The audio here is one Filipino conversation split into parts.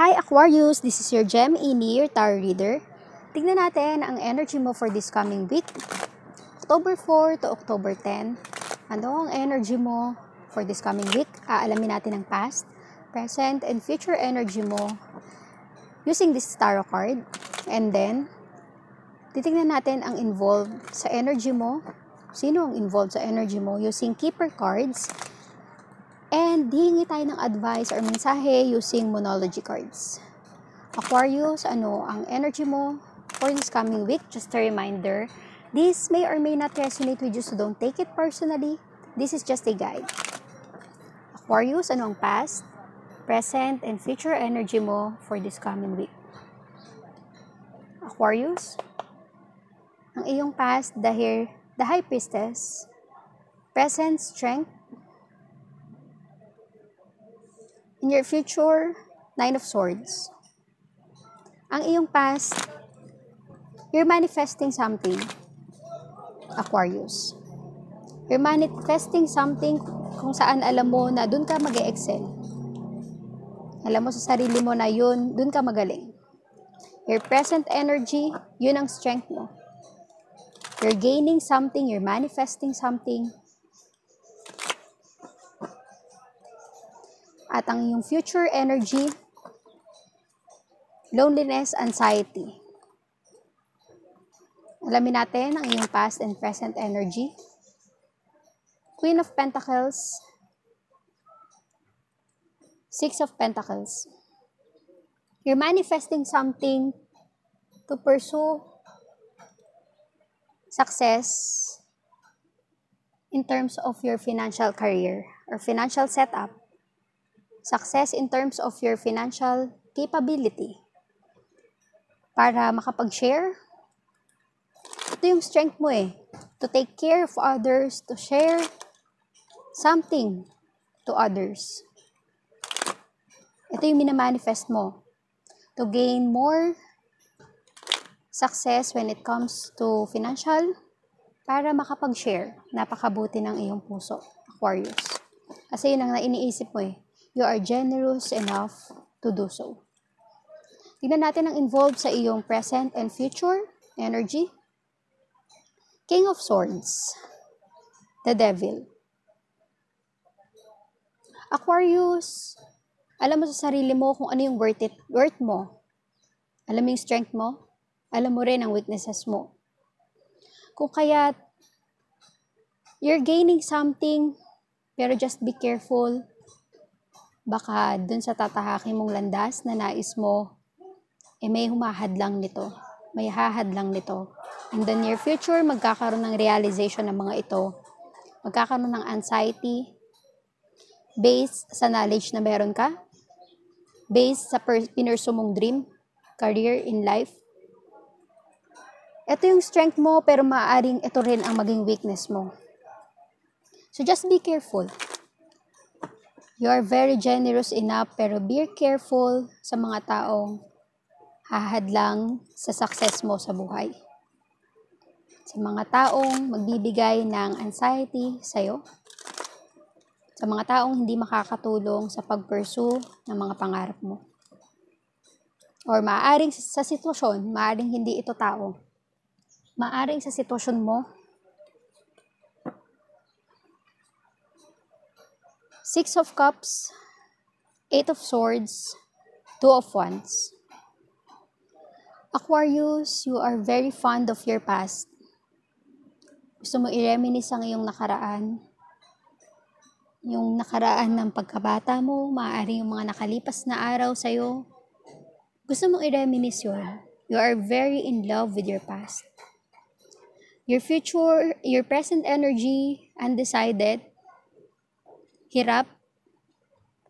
Hi Aquarius, this is your Gem Ini, your tarot reader. Tignan natin ang energy mo for this coming week. October 4 to October 10. Ano ang energy mo for this coming week? Aalamin natin ang past, present, and future energy mo using this tarot card. And then, titignan natin ang involved sa energy mo. Sino ang involved sa energy mo using keeper cards And hihingi tayo ng advice or mensahe using monology cards. Aquarius, ano ang energy mo for this coming week? Just a reminder, this may or may not resonate with you so don't take it personally. This is just a guide. Aquarius, ano ang past, present, and future energy mo for this coming week? Aquarius, ang iyong past dahil the High Priestess, present, strength, In your future, Nine of Swords. Ang iyong past, you're manifesting something. Aquarius. You're manifesting something kung saan alam mo na dun ka mag excel Alam mo sa sarili mo na yun, dun ka magaling. Your present energy, yun ang strength mo. You're gaining something, you're manifesting something, at ang iyong future energy, loneliness, anxiety. Alamin natin ang iyong past and present energy. Queen of Pentacles, Six of Pentacles. You're manifesting something to pursue success in terms of your financial career or financial setup Success in terms of your financial capability. Para makapag-share, ito yung strength mo eh. To take care of others, to share something to others. Ito yung minamanifest mo. To gain more success when it comes to financial para makapag-share. Napakabuti ng iyong puso, Aquarius. Kasi yun ang iniisip mo eh you are generous enough to do so. Tignan natin ang involved sa iyong present and future energy. King of Swords, the Devil. Aquarius, alam mo sa sarili mo kung ano yung worth it, worth mo. Alam mo yung strength mo. Alam mo rin ang weaknesses mo. Kung kaya you're gaining something, pero just be careful baka dun sa tatahakin mong landas na nais mo, eh may humahad lang nito. May hahad lang nito. In the near future, magkakaroon ng realization ng mga ito. Magkakaroon ng anxiety based sa knowledge na meron ka, based sa pinurso mong dream, career in life. Ito yung strength mo, pero maaaring ito rin ang maging weakness mo. So just be careful. You are very generous enough pero be careful sa mga taong hahadlang sa success mo sa buhay. Sa mga taong magbibigay ng anxiety sa'yo. Sa mga taong hindi makakatulong sa pag-pursue ng mga pangarap mo. Or maaaring sa sitwasyon, maaaring hindi ito tao. Maaaring sa sitwasyon mo, Six of Cups, Eight of Swords, Two of Wands. Aquarius, you are very fond of your past. Gusto mo i-reminisce ang iyong nakaraan. Yung nakaraan ng pagkabata mo, maaari yung mga nakalipas na araw sa'yo. Gusto mo i-reminisce yun. You are very in love with your past. Your future, your present energy, undecided, hirap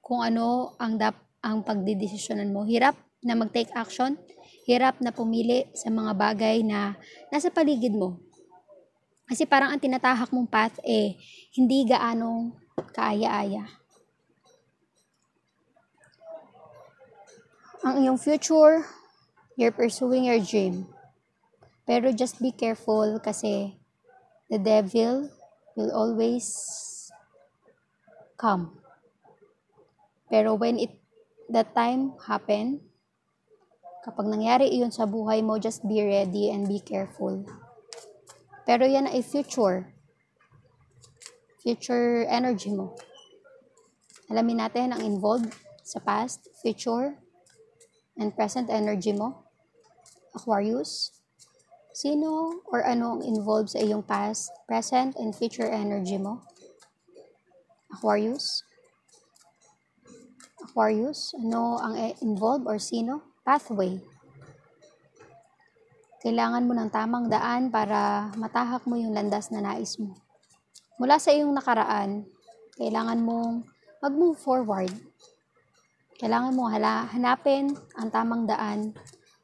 kung ano ang dap ang pagdidesisyonan mo. Hirap na mag-take action, hirap na pumili sa mga bagay na nasa paligid mo. Kasi parang ang tinatahak mong path eh hindi gaano kaaya-aya. Ang iyong future, you're pursuing your dream. Pero just be careful kasi the devil will always come. Pero when it that time happen, kapag nangyari iyon sa buhay mo, just be ready and be careful. Pero yan ay future. Future energy mo. Alamin natin ang involved sa past, future, and present energy mo. Aquarius. Sino or ano ang involved sa iyong past, present, and future energy mo? Aquarius. Aquarius, ano ang involved or sino? Pathway. Kailangan mo ng tamang daan para matahak mo yung landas na nais mo. Mula sa iyong nakaraan, kailangan mong mag-move forward. Kailangan mong hanapin ang tamang daan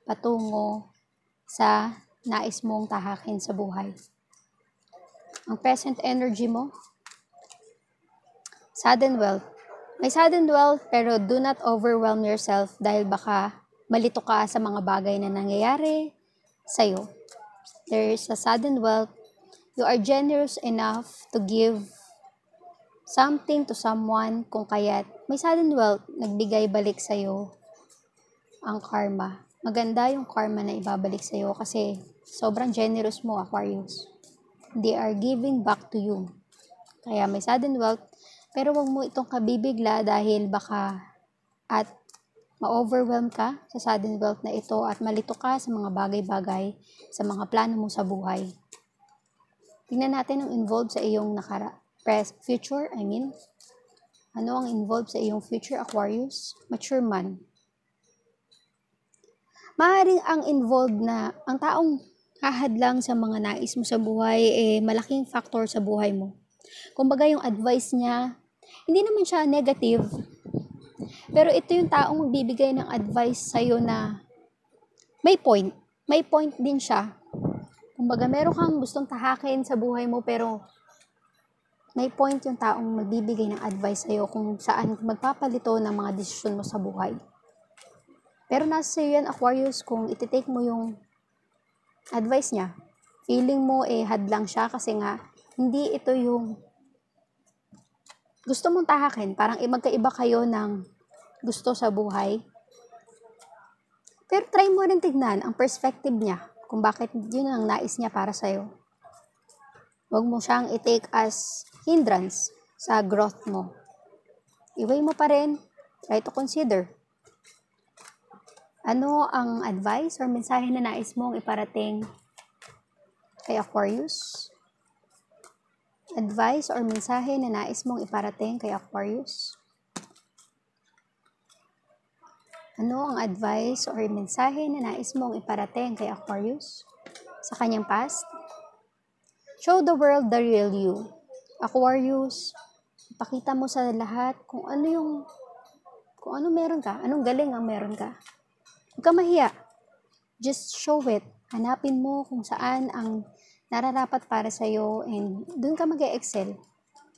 patungo sa nais mong tahakin sa buhay. Ang present energy mo, sudden wealth. May sudden wealth pero do not overwhelm yourself dahil baka malito ka sa mga bagay na nangyayari sa'yo. There is a sudden wealth. You are generous enough to give something to someone kung kaya't may sudden wealth nagbigay balik sa'yo ang karma maganda yung karma na ibabalik sa iyo kasi sobrang generous mo, Aquarius. They are giving back to you. Kaya may sudden wealth, pero wag mo itong kabibigla dahil baka at ma-overwhelm ka sa sudden wealth na ito at malito ka sa mga bagay-bagay sa mga plano mo sa buhay. Tingnan natin ang involved sa iyong nakara press future, I mean. Ano ang involved sa iyong future Aquarius? Mature man maaaring ang involved na ang taong hahadlang sa mga nais mo sa buhay eh malaking factor sa buhay mo. Kumbaga yung advice niya, hindi naman siya negative. Pero ito yung taong magbibigay ng advice sa iyo na may point. May point din siya. Kumbaga meron kang gustong tahakin sa buhay mo pero may point yung taong magbibigay ng advice sa iyo kung saan magpapalito ng mga desisyon mo sa buhay. Pero nasa sa'yo yan, Aquarius, kung ititake mo yung advice niya. Feeling mo eh hadlang siya kasi nga hindi ito yung gusto mong tahakin. Parang eh, magkaiba kayo ng gusto sa buhay. Pero try mo rin tignan ang perspective niya kung bakit yun ang nais niya para sa'yo. Huwag mo siyang i-take as hindrance sa growth mo. Iway mo pa rin, try to consider ano ang advice or mensahe na nais mong iparating kay Aquarius? Advice or mensahe na nais mong iparating kay Aquarius? Ano ang advice or mensahe na nais mong iparating kay Aquarius sa kanyang past? Show the world the real you. Aquarius, ipakita mo sa lahat kung ano yung kung ano meron ka, anong galing ang meron ka. Huwag ka mahiya. Just show it. Hanapin mo kung saan ang nararapat para sa iyo and doon ka mag excel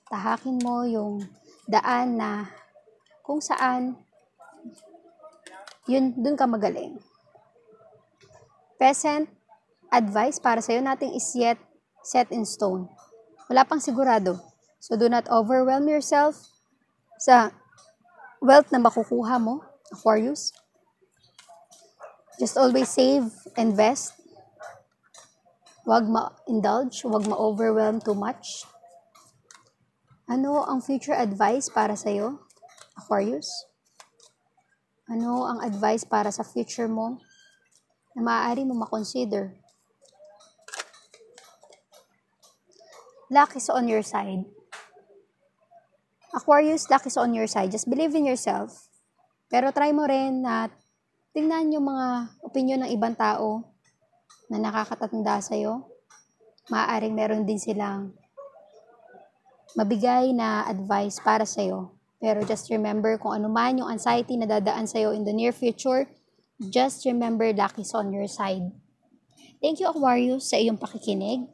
Tahakin mo yung daan na kung saan yun doon ka magaling. Present advice para sa iyo nating is yet set in stone. Wala pang sigurado. So do not overwhelm yourself sa wealth na makukuha mo, Aquarius. Just always save, invest. Huwag ma-indulge, huwag ma-overwhelm too much. Ano ang future advice para sa iyo, Aquarius? Ano ang advice para sa future mo na maaari mo makonsider? Luck is on your side. Aquarius, luck is on your side. Just believe in yourself. Pero try mo rin na tingnan yung mga opinion ng ibang tao na nakakatatanda sa'yo. Maaaring meron din silang mabigay na advice para sa'yo. Pero just remember kung ano man yung anxiety na dadaan sa'yo in the near future, just remember luck is on your side. Thank you Aquarius sa iyong pakikinig.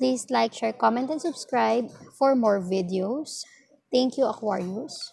Please like, share, comment, and subscribe for more videos. Thank you Aquarius.